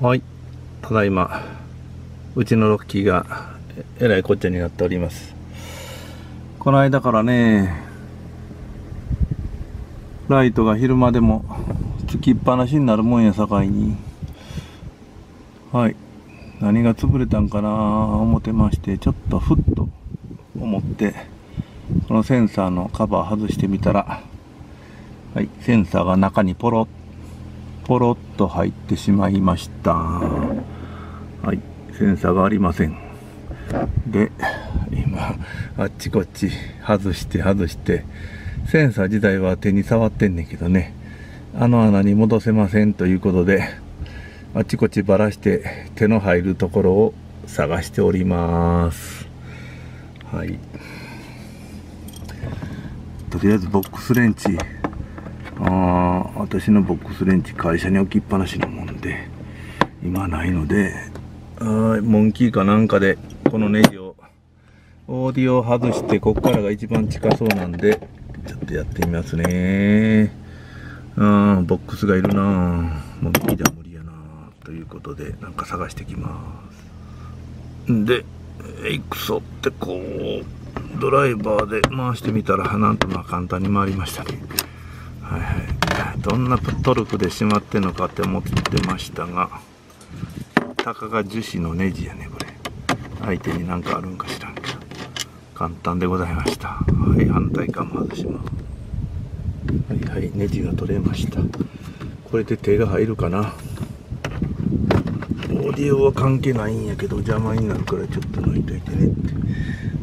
はい。ただいまうちのロッキーがえらいこっちゃになっております。この間からねライトが昼間でもつきっぱなしになるもんやさかいに。はい。何が潰れたんかな思ってましてちょっとふっと思ってこのセンサーのカバー外してみたらはいセンサーが中にポロッとポロッと入ってしまいました。はい。センサーがありません。で今あっちこっち外して外してセンサー自体は手に触ってんねんけどね。あの穴に戻せませんということであっちこっちばらして手の入るところを探しております。はい。とりあえずボックスレンチ。あ私のボックスレンチ会社に置きっぱなしなもんで今ないのであモンキーかなんかでこのネジをオーディオを外してここからが一番近そうなんでちょっとやってみますね。あボックスがいるな。モンキーでは無理やな。ということでなんか探してきます。でエイクソってこうドライバーで回してみたらなんとまあ簡単に回りましたね。はいはい。どんなトルクでしまってんのかって思ってましたがたかが樹脂のネジやねこれ。相手に何かあるんか知らんけど。簡単でございました。はい反対側も外します。はいはいネジが取れました。これで手が入るかな。オーディオは関係ないんやけど邪魔になるからちょっと抜いといてねって。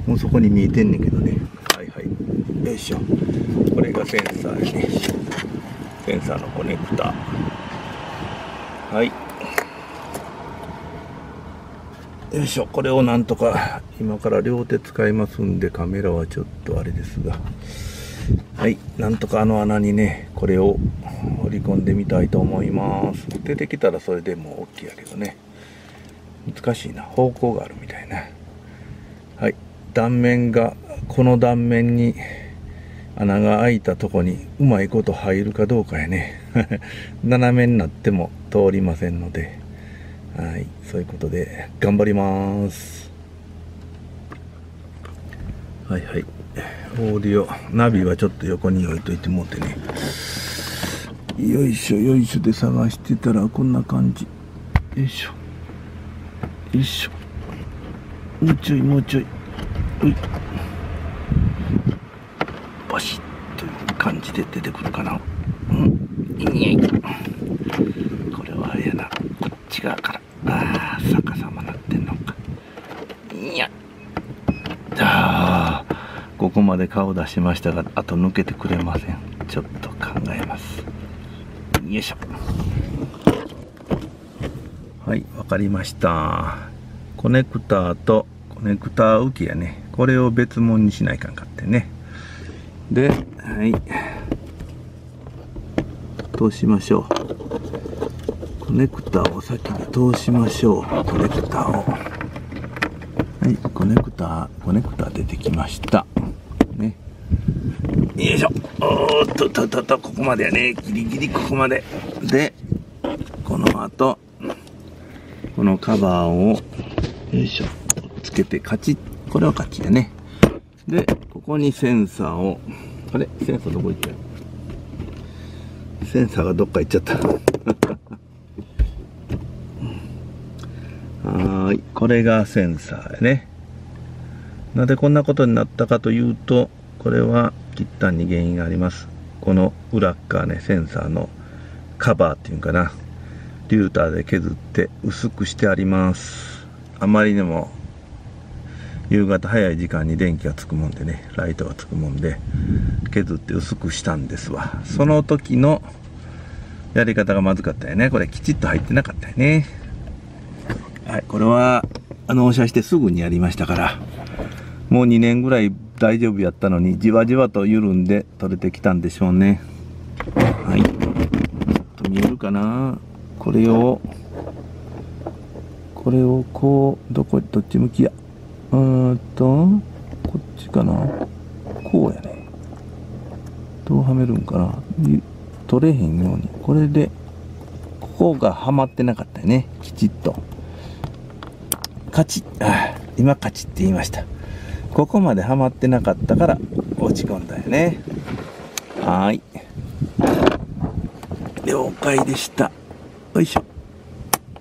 もうそこに見えてんねんけどね。はいはい。よいしょ。これがセンサーやね。センサーのコネクタはい。よいしょ。これをなんとか今から両手使いますんでカメラはちょっとあれですが。はい。なんとかあの穴にねこれを掘り込んでみたいと思います。出てきたらそれでもう OK やけどね。難しいな。方向があるみたいな。はい。断面がこの断面に穴が開いたとこにうまいこと入るかどうかやね。斜めになっても通りませんので。はいそういうことで頑張ります。はいはい。オーディオナビはちょっと横に置いといてもうてね。よいしょよいしょで探してたらこんな感じ。よいしょ。よいしょ。もうちょいもうちょい。うい。という感じで出てくるかな。うんいいこれはあれやな。こっち側から。ああ逆さまなってんのか。いや。あここまで顔出しましたがあと抜けてくれません。ちょっと考えます。よいしょ。はいわかりました。コネクターとコネクター浮きやね。これを別物にしないかんかってね。ではい。通しましょう？コネクターを先に通しましょう。コネクターを。はいコネクターコネクター出てきました。ね。よいしょ。おーっとっとととここまでやね。ギリギリここまで。でこの後このカバーをよいしょ。つけてカチッ。これはカチッやね。でここにセンサーをあれ？センサーどこ行った？センサーがどっか行っちゃった。はい。これがセンサーやね。なぜこんなことになったかというとこれは切ったんに原因があります。この裏側ねセンサーのカバーっていうんかな。リューターで削って薄くしてあります。あまりにも夕方早い時間に電気がつくもんでねライトがつくもんで削って薄くしたんですわ。その時のやり方がまずかったよね。これきちっと入ってなかったよね。はいこれはあの納車してすぐにやりましたからもう2年ぐらい大丈夫やったのにじわじわと緩んで取れてきたんでしょうね。はい。ちょっと見えるかな。これをこれをこうどこどっち向きや？うんとこっちかな。こうやね。どうはめるんかな。取れへんように。これでここがはまってなかったよね。きちっと。カチッ。あ今カチッって言いました。ここまではまってなかったから落ち込んだよね。はい。了解でした。よいしょ。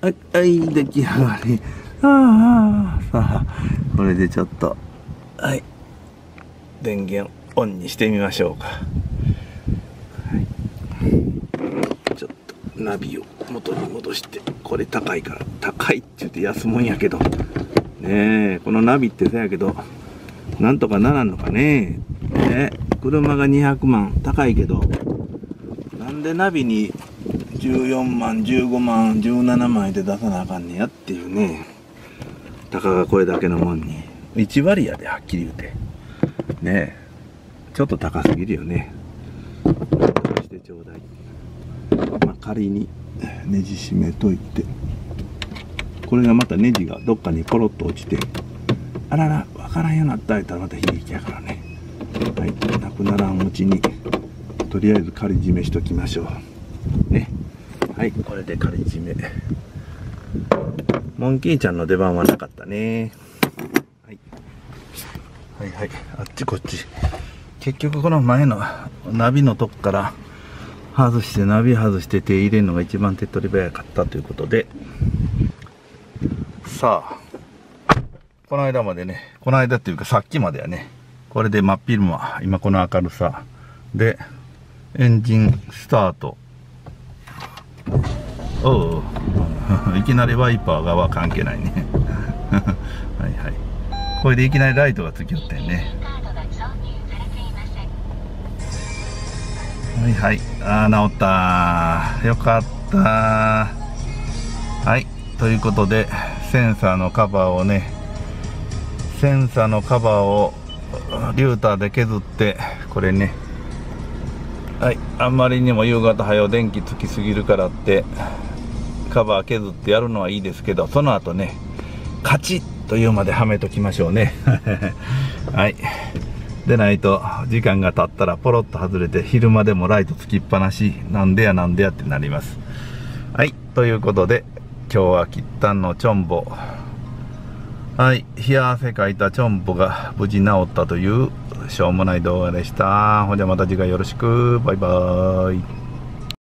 はい、はい、出来上がり。ああ これでちょっと。はい。電源オンにしてみましょうか、ちょっとナビを元に戻してこれ高いから。高いって言って安もんやけど。ねえこのナビってそやけどなんとかならんのかね。ね車が200万。高いけど。なんでナビに14万15万17万で出さなあかんねやっていうね。たかがこれだけのもんに。1割やではっきり言うて。ねえ。ちょっと高すぎるよね。してちょうだい。まあ仮にネジ締めといて。これがまたネジがどっかにポロッと落ちて。あららわからんようになったらまた悲劇やからね。はい。なくならんうちにとりあえず仮締めしときましょう。ね。はい。これで仮締めモンキーちゃんの出番はなかったね、はい、はいはい。あっちこっち。結局この前のナビのとこから外してナビ外して手入れるのが一番手っ取り早かったということで。さあこの間までねこの間っていうかさっきまではねこれで真っ昼間今この明るさ。でエンジンスタート。おう。いきなりワイパー側関係ないね。はいはい。これでいきなりライトがつきよってんね。はいはい。ああ治ったよかったはい。ということでセンサーのカバーをねセンサーのカバーをリューターで削ってこれね。はい。あんまりにも夕方早う電気つきすぎるからってカバー削ってやるのはいいですけどその後ねカチッというまではめときましょうね。はい。でないと時間が経ったらポロッと外れて昼間でもライトつきっぱなしなんでやなんでやってなります。はい。ということで今日は喫端のチョンボ。はい。冷や汗かいたチョンボが無事治ったというしょうもない動画でした。ほんじゃまた次回よろしく。バイバーイ。